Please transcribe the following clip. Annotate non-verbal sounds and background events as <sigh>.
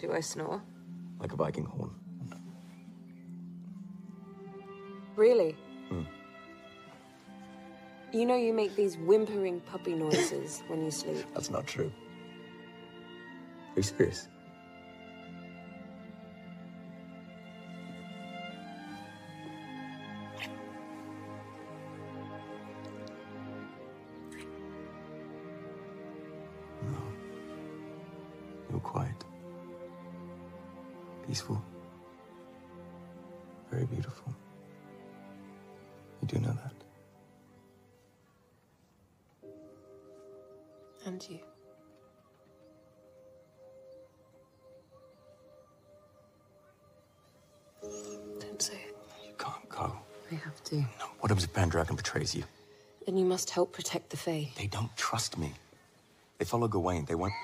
Do I snore? Like a Viking horn. Really? Mm. You know you make these whimpering puppy noises <laughs> when you sleep. That's not true. Are you serious? No. You're quiet. Peaceful. Very beautiful. You do know that. And you. Don't say it. You can't go. I have to. No. What if Pendragon betrays you? Then you must help protect the Fae. They don't trust me. They follow Gawain. They won't.